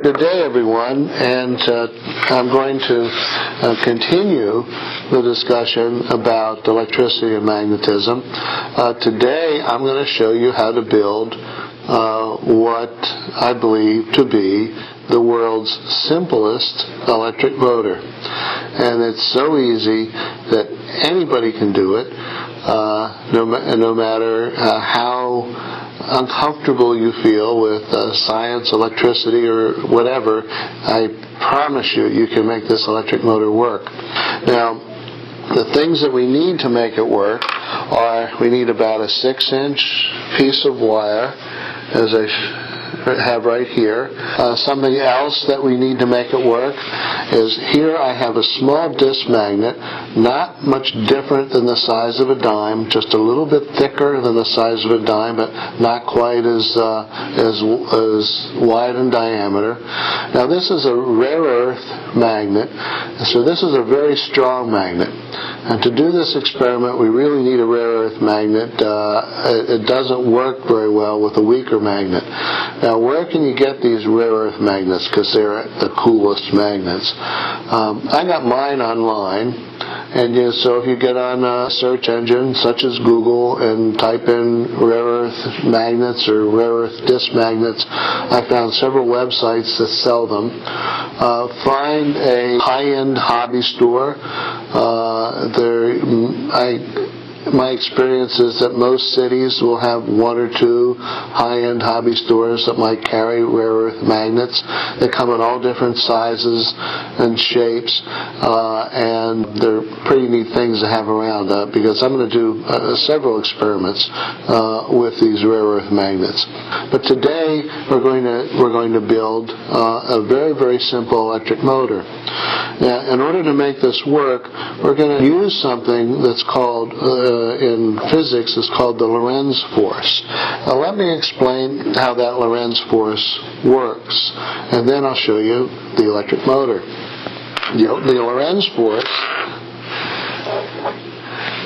Good day, everyone, and uh, I'm going to uh, continue the discussion about electricity and magnetism. Uh, today, I'm going to show you how to build uh, what I believe to be the world's simplest electric motor. And it's so easy that anybody can do it, uh, no, no, matter uh, how uncomfortable you feel with uh, science, electricity, or whatever, I promise you, you can make this electric motor work. Now, the things that we need to make it work are we need about a six inch piece of wire, as I have right here. Uh, something else that we need to make it work is here I have a small disc magnet, not much different than the size of a dime, just a little bit thicker than the size of a dime, but not quite as uh, as as wide in diameter. Now this is a rare earth magnet, so this is a very strong magnet. And to do this experiment, we really need a rare earth magnet. Uh, it, it doesn't work very well with a weaker magnet. Now, where can you get these rare earth magnets? Because they're the coolest magnets. Um, I got mine online, and you know, so if you get on a search engine such as Google and type in rare earth magnets or rare earth disk magnets, I found several websites that sell them. Uh, find a high-end hobby store. Uh, there, I my experience is that most cities will have one or two high-end hobby stores that might carry rare earth magnets. They come in all different sizes and shapes, uh, and they're pretty neat things to have around uh, because I'm going to do uh, several experiments uh, with these rare earth magnets. But today we're going to we're going to build uh, a very very simple electric motor. Now, in order to make this work, we're going to use something that's called uh, in physics is called the Lorentz force. Now let me explain how that Lorentz force works, and then I'll show you the electric motor. The, the Lorentz force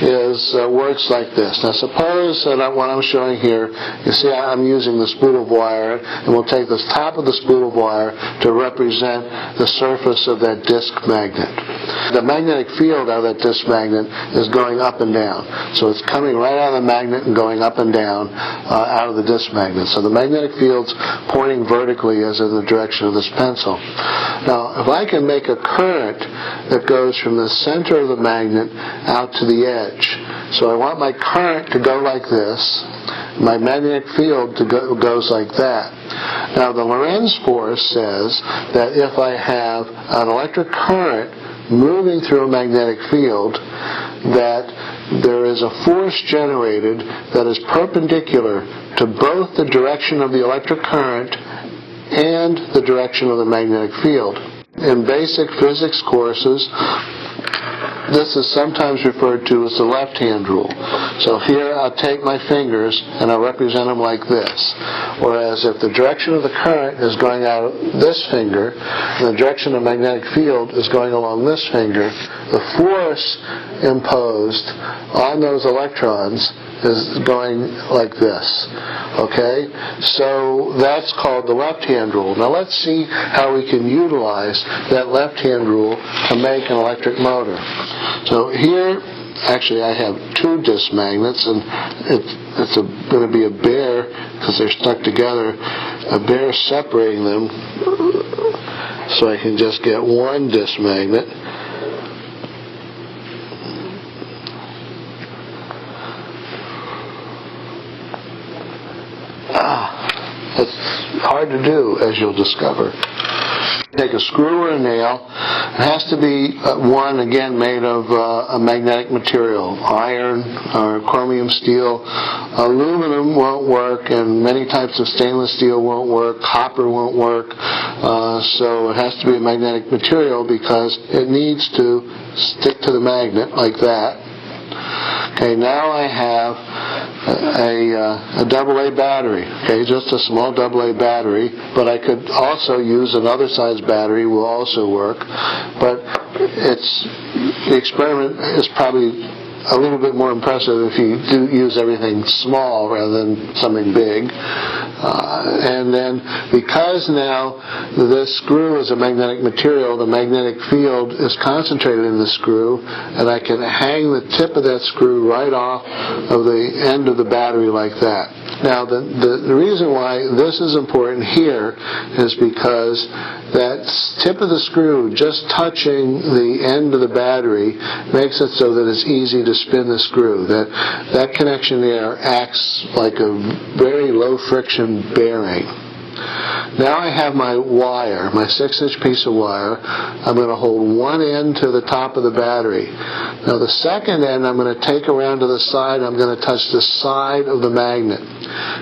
is uh, works like this. Now suppose that what I'm showing here, you see I'm using the spool of wire, and we'll take the top of the spool of wire to represent the surface of that disk magnet. The magnetic field of that disk magnet is going up and down. So it's coming right out of the magnet and going up and down uh, out of the disk magnet. So the magnetic field's pointing vertically as in the direction of this pencil. Now, if I can make a current that goes from the center of the magnet out to the edge, edge. So I want my current to go like this, my magnetic field to go, goes like that. Now the Lorentz force says that if I have an electric current moving through a magnetic field, that there is a force generated that is perpendicular to both the direction of the electric current and the direction of the magnetic field. In basic physics courses, this is sometimes referred to as the left-hand rule. So here I'll take my fingers and I'll represent them like this. Whereas if the direction of the current is going out of this finger, and the direction of the magnetic field is going along this finger, the force imposed on those electrons is going like this. Okay? So that's called the left-hand rule. Now let's see how we can utilize that left-hand rule to make an electric motor. So here, actually I have two disc magnets and it's, it's going to be a bear because they're stuck together, a bear separating them so I can just get one disc magnet hard to do, as you'll discover. Take a screw or a nail. It has to be uh, one, again, made of uh, a magnetic material. Iron or chromium steel. Aluminum won't work, and many types of stainless steel won't work. Copper won't work. Uh, so it has to be a magnetic material because it needs to stick to the magnet like that. Okay, now I have a, uh, a double A battery, okay, just a small double A battery, but I could also use another size battery will also work, but it's, the experiment is probably a little bit more impressive if you do use everything small rather than something big. Uh, and then because now this screw is a magnetic material, the magnetic field is concentrated in the screw, and I can hang the tip of that screw right off of the end of the battery like that. Now, the, the, the reason why this is important here is because that tip of the screw just touching the end of the battery makes it so that it's easy to spin the screw. That, that connection there acts like a very low friction bearing. Now I have my wire, my six inch piece of wire. I'm going to hold one end to the top of the battery. Now the second end I'm going to take around to the side. I'm going to touch the side of the magnet.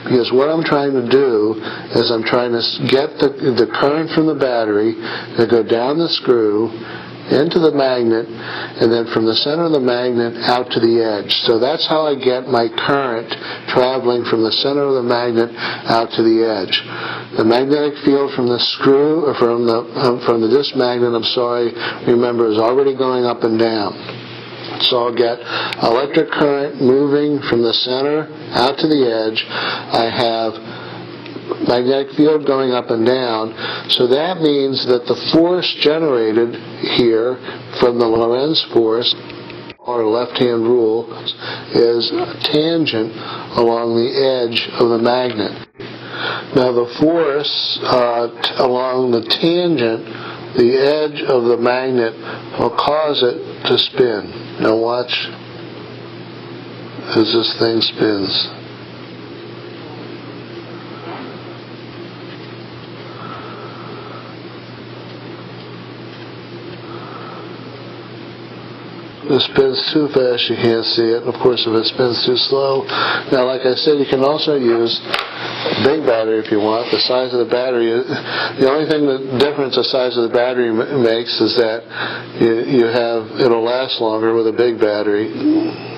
Because what I'm trying to do is I'm trying to get the, the current from the battery to go down the screw into the magnet, and then from the center of the magnet out to the edge. So that's how I get my current traveling from the center of the magnet out to the edge. The magnetic field from the screw, or from the uh, from the disc magnet, I'm sorry, remember, is already going up and down. So I'll get electric current moving from the center out to the edge. I have magnetic field going up and down. So that means that the force generated here from the Lorentz force or left-hand rule is tangent along the edge of the magnet. Now the force uh, along the tangent, the edge of the magnet, will cause it to spin. Now watch as this thing spins. It spins too fast, you can't see it. Of course, if it spins too slow, now, like I said, you can also use a big battery if you want. The size of the battery, the only thing the difference the size of the battery makes is that you, you have it'll last longer with a big battery.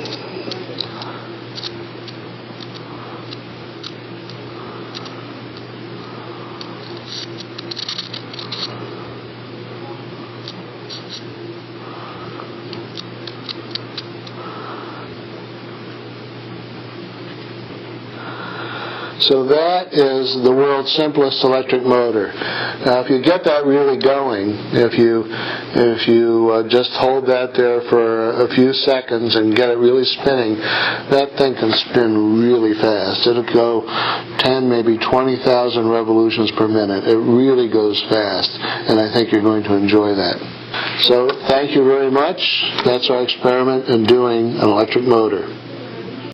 So that is the world's simplest electric motor. Now, if you get that really going, if you if you uh, just hold that there for a few seconds and get it really spinning, that thing can spin really fast. It'll go 10, maybe 20,000 revolutions per minute. It really goes fast, and I think you're going to enjoy that. So, thank you very much. That's our experiment in doing an electric motor.